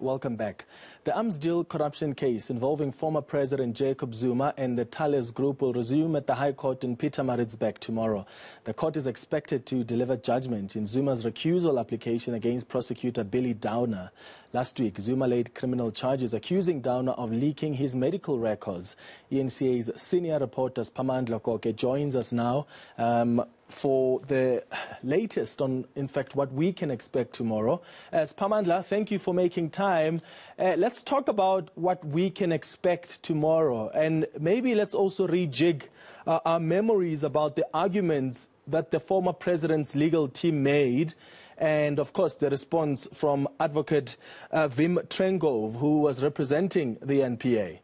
Welcome back. The arms deal corruption case involving former President Jacob Zuma and the Thales Group will resume at the High Court in Pietermaritzburg tomorrow. The court is expected to deliver judgment in Zuma's recusal application against prosecutor Billy Downer. Last week, Zuma laid criminal charges accusing Downer of leaking his medical records. ENCA's senior reporter Sphamandla Goge joins us now. Um, for the latest on, in fact, what we can expect tomorrow. As uh, Sphamandla, thank you for making time. Uh, let's talk about what we can expect tomorrow. And maybe let's also rejig uh, our memories about the arguments that the former president's legal team made. And of course, the response from advocate uh, Wim Trengove, who was representing the NPA.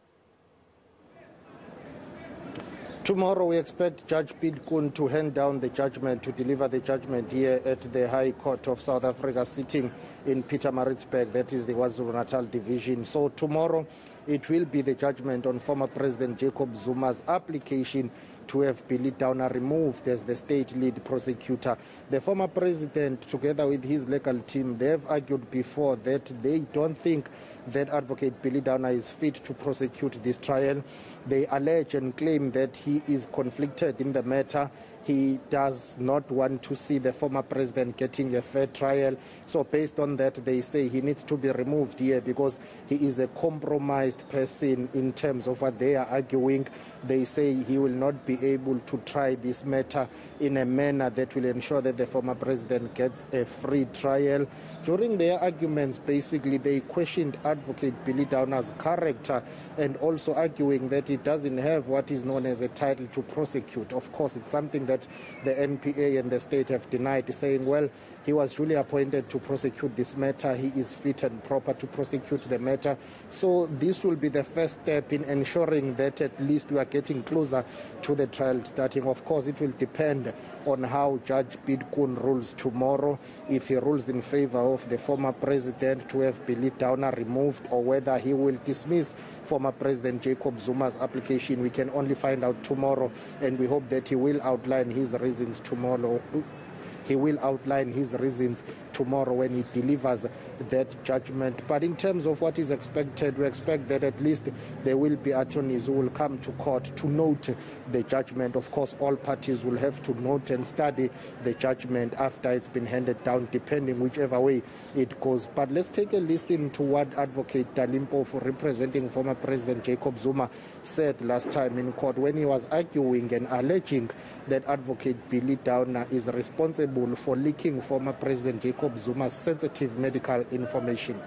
Tomorrow we expect Judge Piet to hand down the judgment, to deliver the judgment here at the High Court of South Africa, sitting in Pietermaritzburg, that is the KwaZulu-Natal division. So tomorrow it will be the judgment on former President Jacob Zuma's application to have Billy Downer removed as the state lead prosecutor. The former president, together with his legal team, they have argued before that they don't think that advocate Billy Downer is fit to prosecute this trial. They allege and claim that he is conflicted in the matter. He does not want to see the former president getting a fair trial. So, based on that, they say he needs to be removed here because he is a compromised person in terms of what they are arguing. They say he will not be able to try this matter in a manner that will ensure that the former president gets a free trial. During their arguments, basically, they questioned advocate Billy Downer's character and also arguing that he doesn't have what is known as a title to prosecute. Of course, it's something that the NPA and the state have denied, saying, well, he was duly appointed to prosecute this matter. He is fit and proper to prosecute the matter. So this will be the first step in ensuring that at least we are getting closer to the trial starting. Of course, it will depend on how Judge Piet Koen rules tomorrow. If he rules in favor of the former president to have Billy Downer removed or whether he will dismiss former President Jacob Zuma's application, we can only find out tomorrow. And we hope that he will outline his reasons tomorrow he will outline his reasons tomorrow when he delivers that judgment. But in terms of what is expected, we expect that at least there will be attorneys who will come to court to note the judgment. Of course, all parties will have to note and study the judgment after it's been handed down, depending whichever way it goes. But let's take a listen to what Advocate Dali Mpofu, for representing former President Jacob Zuma, said last time in court when he was arguing and alleging that Advocate Billy Downer is responsible for leaking former President Jacob Zuma's sensitive medical information.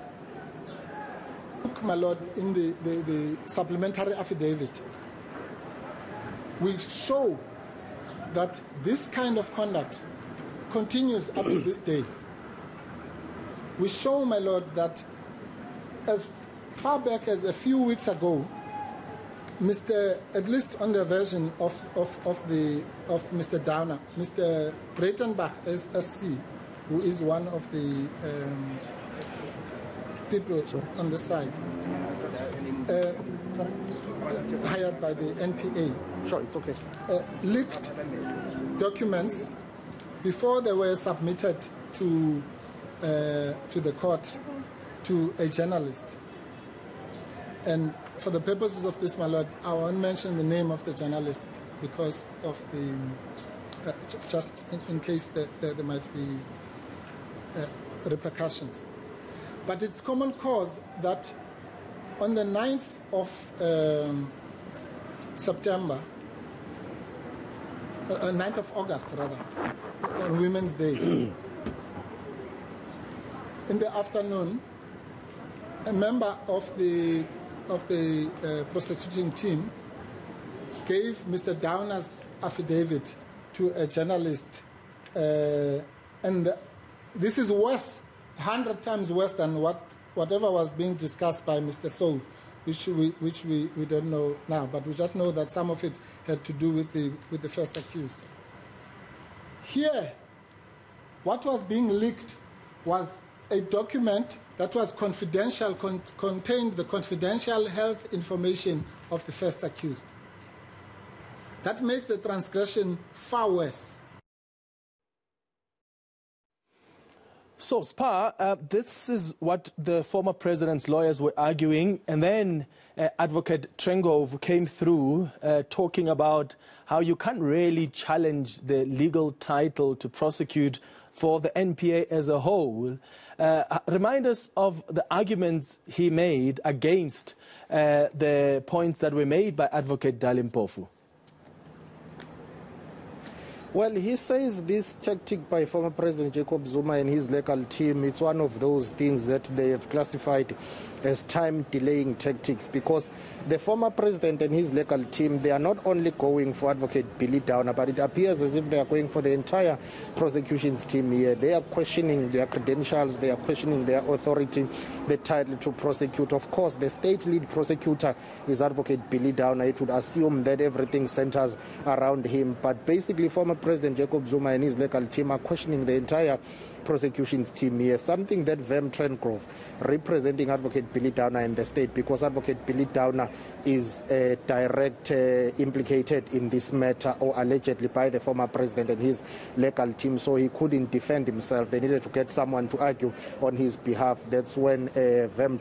Look, my lord, in the, the, the supplementary affidavit, we show that this kind of conduct continues up to this day. We show, my lord, that as far back as a few weeks ago, Mr. At least on the version of, of, of, the, of Mr. Downer, Mr. Breitenbach SC, who is one of the um, people on the side, uh, hired by the NPA. Sure, it's okay. Uh, leaked documents before they were submitted to, uh, to the court to a journalist. And for the purposes of this, my lord, I won't mention the name of the journalist because of the, uh, just in, in case there, there, there, might be uh, repercussions. But it's common cause that on the 9th of um, September, uh, 9th uh, of August rather, on Women's Day, in the afternoon, a member of the of the uh, prosecuting team gave Mr. Downer's affidavit to a journalist, uh, and this is worse, 100 times worse than what, whatever was being discussed by Mr. Soul, which, we, which we, we don't know now, but we just know that some of it had to do with the, with the first accused. Here, what was being leaked was a document that was confidential, con contained the confidential health information of the first accused. That makes the transgression far worse. So, Spa, uh, this is what the former president's lawyers were arguing, and then uh, Advocate Trengove came through uh, talking about how you can't really challenge the legal title to prosecute for the NPA as a whole. Uh, remind us of the arguments he made against uh, the points that were made by Advocate Dali Mpofu. Well, he says this tactic by former President Jacob Zuma and his legal team, it's one of those things that they have classified as time delaying tactics because the former president and his legal team, they are not only going for Advocate Billy Downer, but it appears as if they are going for the entire prosecution's team here. They are questioning their credentials, they are questioning their authority, the title to prosecute. Of course, the state lead prosecutor is Advocate Billy Downer. It would assume that everything centers around him. But basically, former President Jacob Zuma and his legal team are questioning the entire prosecution's team here, something that Wim Trengove, representing Advocate Billy Downer in the state, because Advocate Billy Downer is uh, direct uh, implicated in this matter, or allegedly by the former president and his legal team, so he couldn't defend himself. They needed to get someone to argue on his behalf. That's when uh, Wim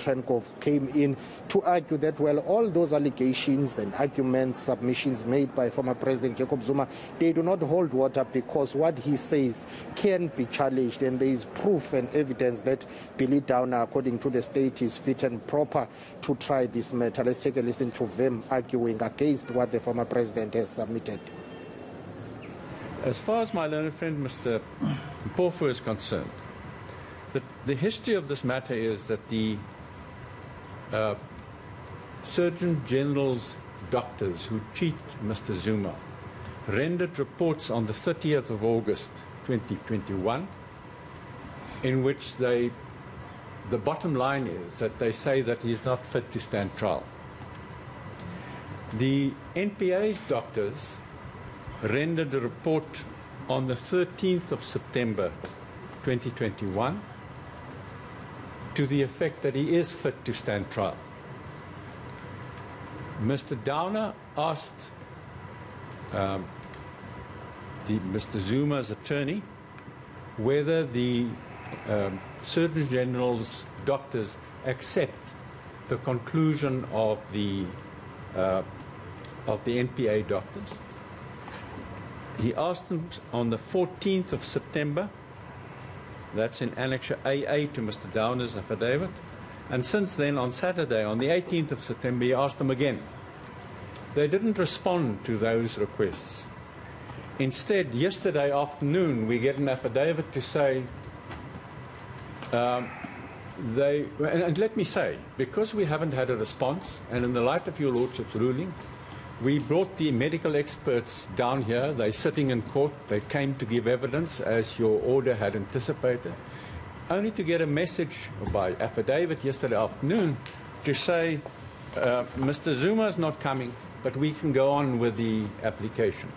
came in to argue that, well, all those allegations and arguments, submissions made by former President Jacob Zuma, they do not hold water because what he says can be challenged. And there is proof and evidence that Billy Downer, according to the state, is fit and proper to try this matter. Let's take a listen to them arguing against what the former president has submitted. As far as my learned friend Mr. Mpofu is concerned, the, the history of this matter is that the uh, Surgeon General's doctors who treat Mr. Zuma rendered reports on the 30th of August 2021 in which they, the bottom line is that they say that he is not fit to stand trial. The NPA's doctors rendered a report on the 13th of September 2021 to the effect that he is fit to stand trial. Mr. Downer asked um, the, Mr. Zuma's attorney whether the um, Surgeon General's doctors accept the conclusion of the uh, of the NPA doctors. He asked them on the 14th of September. That's in Annexure AA to Mr. Downer's affidavit. And since then, on Saturday, on the 18th of September, he asked them again. They didn't respond to those requests. Instead, yesterday afternoon, we get an affidavit to say um, they, and, and, let me say, because we haven't had a response, and in the light of your lordship's ruling, we brought the medical experts down here. They're sitting in court. They came to give evidence as your order had anticipated, only to get a message by affidavit yesterday afternoon to say, uh, Mr. Zuma is not coming, but we can go on with the application.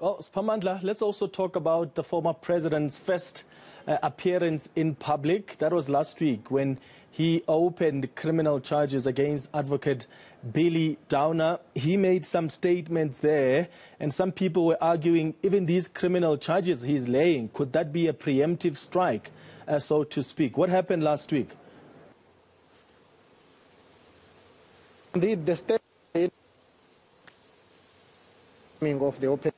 Well, Spamandla, let's also talk about the former president's first uh, appearance in public. That was last week when he opened criminal charges against advocate Billy Downer. He made some statements there, and some people were arguing even these criminal charges he's laying, could that be a preemptive strike, uh, so to speak? What happened last week? The, the statement of the open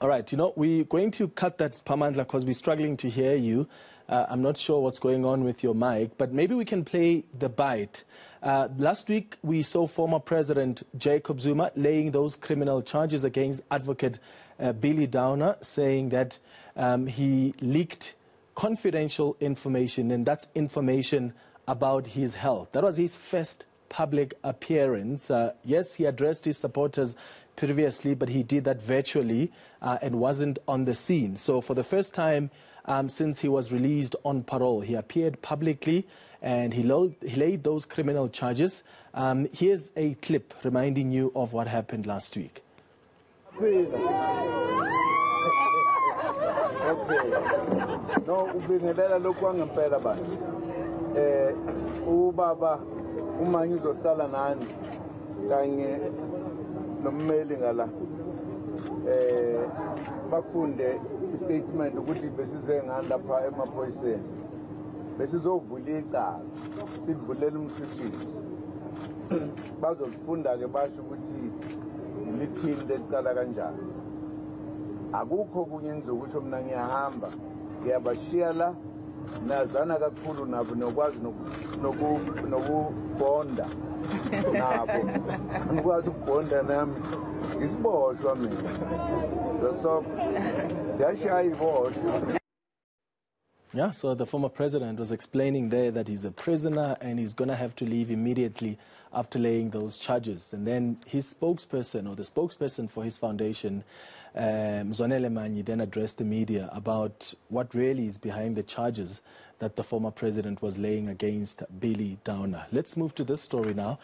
All right, you know, we're going to cut that Spamandla because we're struggling to hear you. Uh, I'm not sure what's going on with your mic, but maybe we can play the bite. Uh, last week, we saw former President Jacob Zuma laying those criminal charges against advocate uh, Billy Downer, saying that um, he leaked confidential information, and that's information about his health. That was his first public appearance. Uh, yes, he addressed his supporters previously, but he did that virtually uh, and wasn't on the scene. So for the first time um, since he was released on parole, he appeared publicly and he, he laid those criminal charges. Um, here's a clip reminding you of what happened last week. Okay. Nommeli ngala. Eh bafunde istatement ukuthi besize ngani lapha emaphoyiseni. Besizovula icala sivulela umshushisi bazolifunda-ke basho ukuthi lithini lelicala kanjani. Akukho kunye engizokusho mina ngiyahamba ngiyabashiya la. Nazana kakhulu nabo nokwazi noku- noku- nokubonda nabo. Ngikwazi ukubonda nami. Ngisiboshwa mina. So siyashaya iboshwa. Yeah, so the former president was explaining there that he's a prisoner and he's going to have to leave immediately after laying those charges. And then his spokesperson, or the spokesperson for his foundation, um, Mzwanele Manyi, then addressed the media about what really is behind the charges that the former president was laying against Billy Downer. Let's move to this story now.